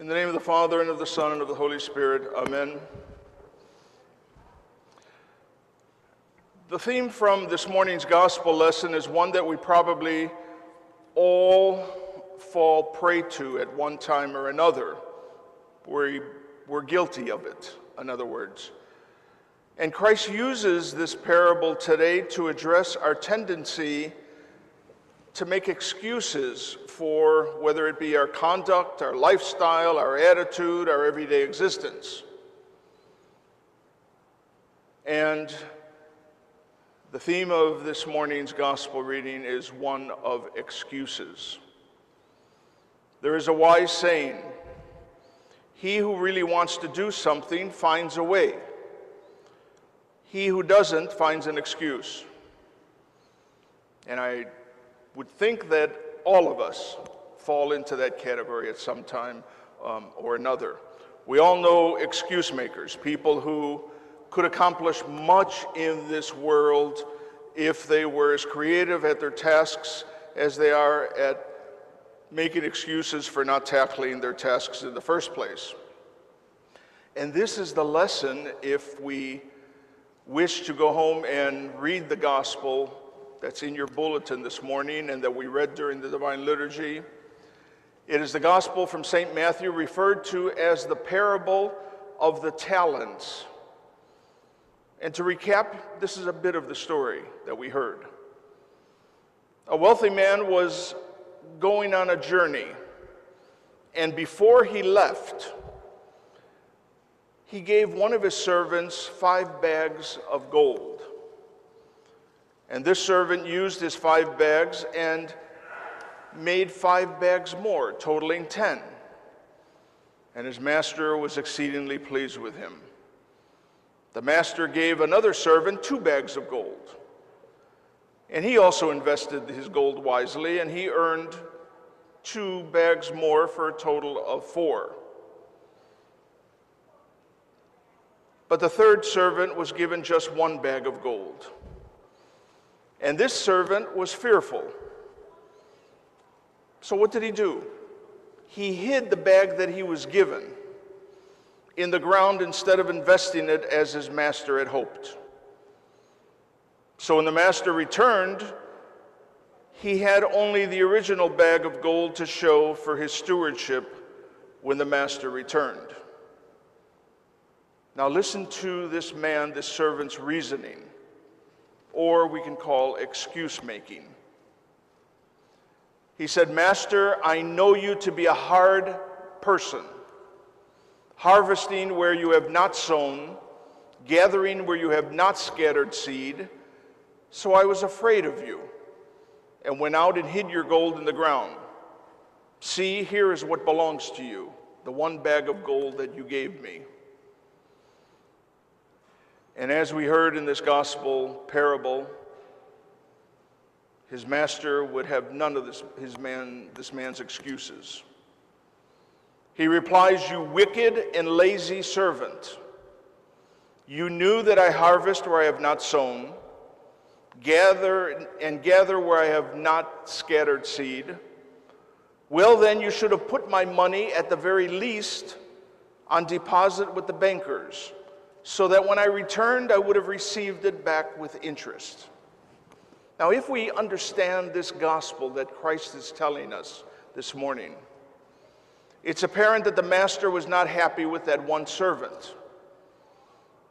In the name of the Father, and of the Son, and of the Holy Spirit, Amen. The theme from this morning's gospel lesson is one that we probably all fall prey to at one time or another. We, we're guilty of it, in other words. And Christ uses this parable today to address our tendency to make excuses for whether it be our conduct, our lifestyle, our attitude, our everyday existence. And the theme of this morning's gospel reading is one of excuses. There is a wise saying He who really wants to do something finds a way, he who doesn't finds an excuse. And I would think that all of us fall into that category at some time um, or another. We all know excuse makers, people who could accomplish much in this world if they were as creative at their tasks as they are at making excuses for not tackling their tasks in the first place. And this is the lesson if we wish to go home and read the gospel that's in your bulletin this morning and that we read during the Divine Liturgy. It is the Gospel from St. Matthew, referred to as the parable of the talents. And to recap, this is a bit of the story that we heard. A wealthy man was going on a journey, and before he left, he gave one of his servants five bags of gold. And this servant used his five bags and made five bags more, totaling ten. And his master was exceedingly pleased with him. The master gave another servant two bags of gold. And he also invested his gold wisely, and he earned two bags more for a total of four. But the third servant was given just one bag of gold. And this servant was fearful. So, what did he do? He hid the bag that he was given in the ground instead of investing it as his master had hoped. So, when the master returned, he had only the original bag of gold to show for his stewardship when the master returned. Now, listen to this man, this servant's reasoning or we can call excuse making. He said, Master, I know you to be a hard person, harvesting where you have not sown, gathering where you have not scattered seed. So I was afraid of you and went out and hid your gold in the ground. See, here is what belongs to you the one bag of gold that you gave me. And as we heard in this gospel parable, his master would have none of this, his man, this man's excuses. He replies, You wicked and lazy servant, you knew that I harvest where I have not sown, gather and gather where I have not scattered seed. Well, then, you should have put my money at the very least on deposit with the bankers so that when I returned, I would have received it back with interest. Now, if we understand this gospel that Christ is telling us this morning, it's apparent that the master was not happy with that one servant.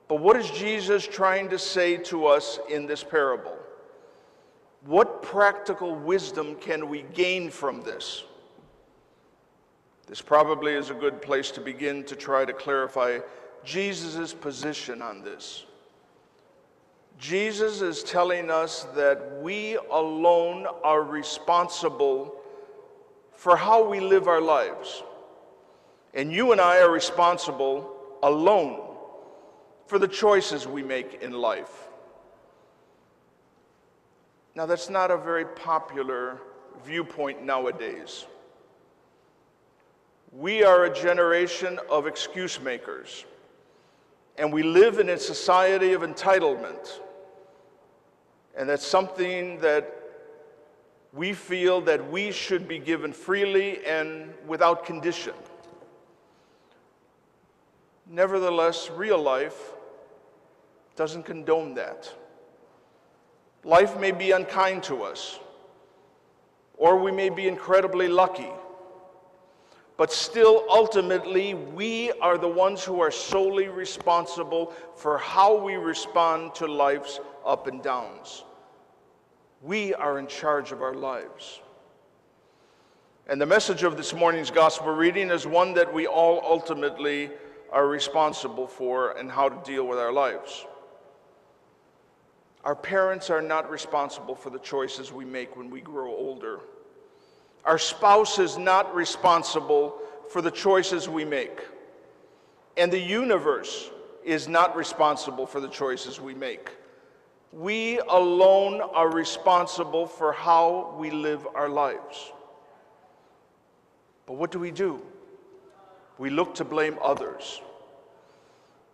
But what is Jesus trying to say to us in this parable? What practical wisdom can we gain from this? This probably is a good place to begin to try to clarify Jesus' position on this. Jesus is telling us that we alone are responsible for how we live our lives. And you and I are responsible alone for the choices we make in life. Now, that's not a very popular viewpoint nowadays. We are a generation of excuse makers. And we live in a society of entitlement. And that's something that we feel that we should be given freely and without condition. Nevertheless, real life doesn't condone that. Life may be unkind to us, or we may be incredibly lucky, but still, ultimately, we are the ones who are solely responsible for how we respond to life's up and downs. We are in charge of our lives. And the message of this morning's gospel reading is one that we all ultimately are responsible for and how to deal with our lives. Our parents are not responsible for the choices we make when we grow older. Our spouse is not responsible for the choices we make. And the universe is not responsible for the choices we make. We alone are responsible for how we live our lives. But what do we do? We look to blame others.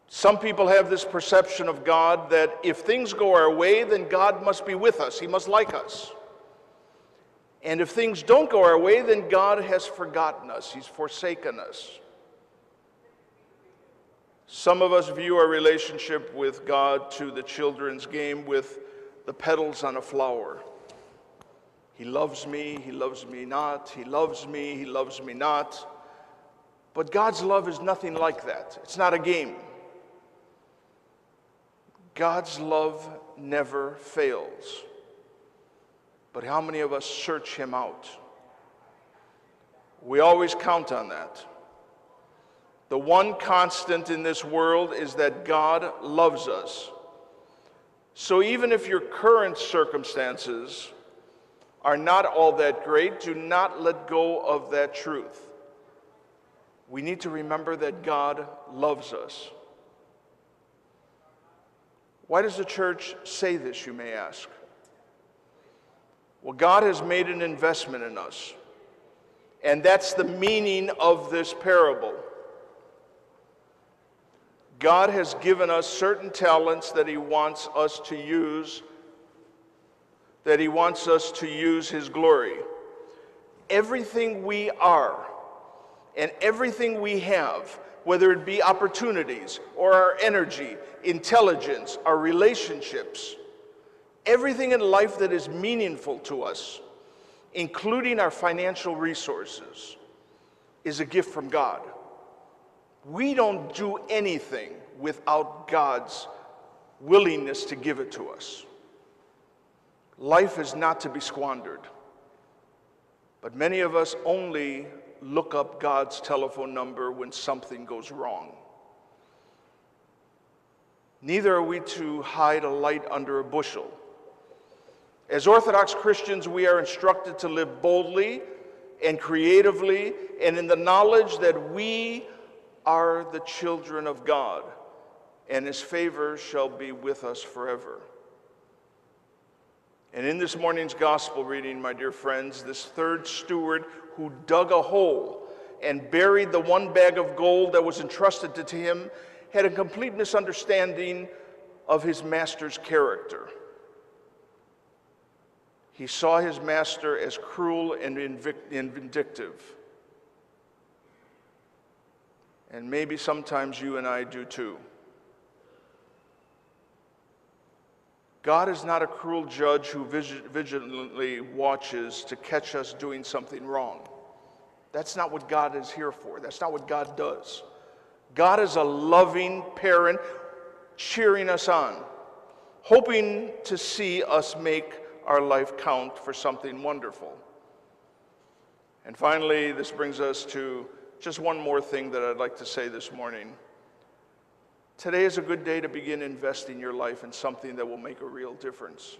Some people have this perception of God that if things go our way, then God must be with us, He must like us. And if things don't go our way, then God has forgotten us, He's forsaken us. Some of us view our relationship with God to the children's game with the petals on a flower. He loves me, He loves me not, He loves me, He loves me not. But God's love is nothing like that. It's not a game. God's love never fails. But how many of us search Him out? We always count on that. The one constant in this world is that God loves us. So even if your current circumstances are not all that great, do not let go of that truth. We need to remember that God loves us. Why does the church say this, you may ask? Well, God has made an investment in us. And that's the meaning of this parable. God has given us certain talents that He wants us to use, that He wants us to use His glory. Everything we are and everything we have whether it be opportunities or our energy, intelligence, our relationships, everything in life that is meaningful to us, including our financial resources, is a gift from God. We don't do anything without God's willingness to give it to us. Life is not to be squandered. But many of us only look up God's telephone number when something goes wrong. Neither are we to hide a light under a bushel. As Orthodox Christians, we are instructed to live boldly and creatively and in the knowledge that we are the children of God and his favor shall be with us forever. And in this morning's gospel reading, my dear friends, this third steward who dug a hole and buried the one bag of gold that was entrusted to him had a complete misunderstanding of his master's character. He saw his master as cruel and vindictive. And maybe sometimes you and I do too. God is not a cruel judge who vigilantly watches to catch us doing something wrong. That's not what God is here for. That's not what God does. God is a loving parent cheering us on, hoping to see us make our life count for something wonderful. And finally, this brings us to just one more thing that I'd like to say this morning. Today is a good day to begin investing your life in something that will make a real difference.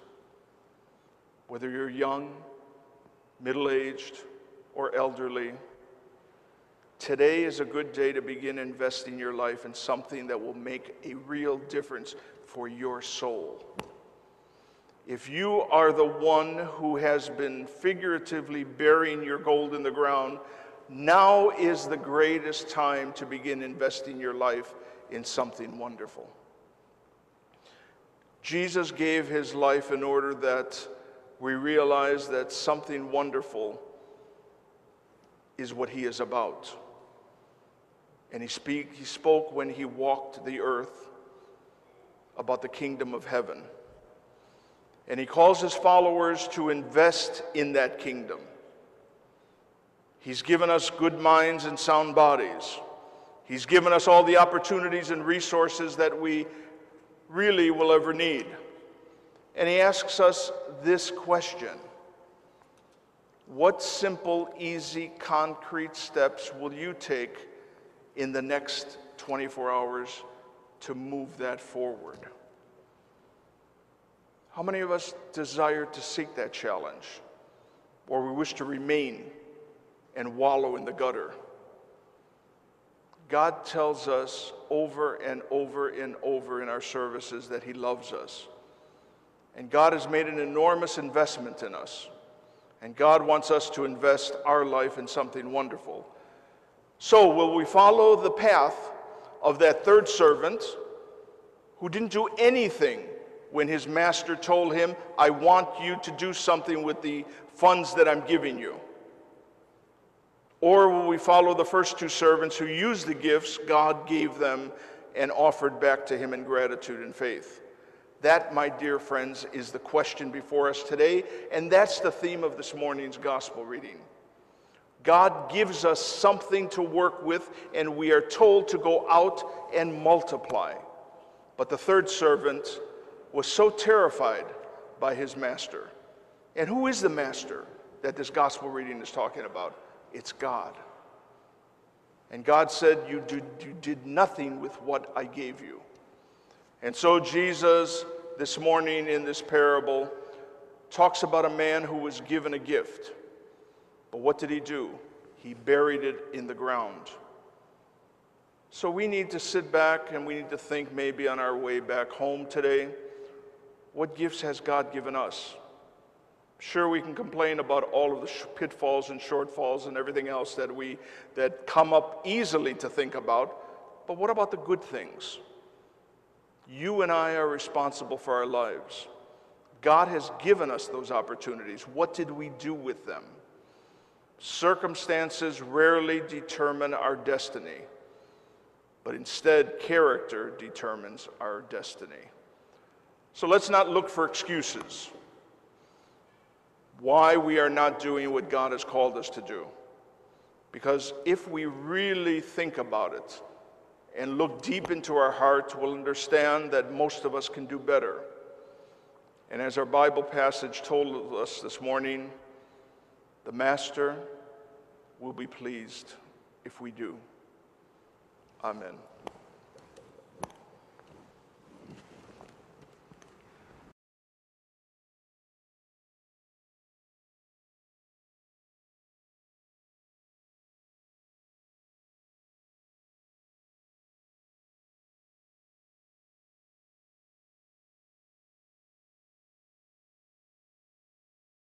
Whether you're young, middle aged, or elderly, today is a good day to begin investing your life in something that will make a real difference for your soul. If you are the one who has been figuratively burying your gold in the ground, now is the greatest time to begin investing your life in something wonderful. Jesus gave his life in order that we realize that something wonderful is what he is about. And he, speak, he spoke when he walked the earth about the kingdom of heaven. And he calls his followers to invest in that kingdom. He's given us good minds and sound bodies. He's given us all the opportunities and resources that we really will ever need. And he asks us this question What simple, easy, concrete steps will you take in the next 24 hours to move that forward? How many of us desire to seek that challenge? Or we wish to remain and wallow in the gutter? God tells us over and over and over in our services that He loves us. And God has made an enormous investment in us. And God wants us to invest our life in something wonderful. So, will we follow the path of that third servant who didn't do anything when his master told him, I want you to do something with the funds that I'm giving you? Or will we follow the first two servants who used the gifts God gave them and offered back to him in gratitude and faith? That, my dear friends, is the question before us today, and that's the theme of this morning's gospel reading. God gives us something to work with, and we are told to go out and multiply. But the third servant was so terrified by his master. And who is the master that this gospel reading is talking about? It's God. And God said, You did, you did nothing with what I gave you. And so Jesus, this morning in this parable, talks about a man who was given a gift. But what did he do? He buried it in the ground. So we need to sit back and we need to think maybe on our way back home today what gifts has God given us? Sure, we can complain about all of the pitfalls and shortfalls and everything else that we that come up easily to think about, but what about the good things? You and I are responsible for our lives. God has given us those opportunities. What did we do with them? Circumstances rarely determine our destiny, but instead, character determines our destiny. So let's not look for excuses why we are not doing what God has called us to do. Because if we really think about it and look deep into our hearts, we'll understand that most of us can do better. And as our Bible passage told us this morning, the Master will be pleased if we do. Amen.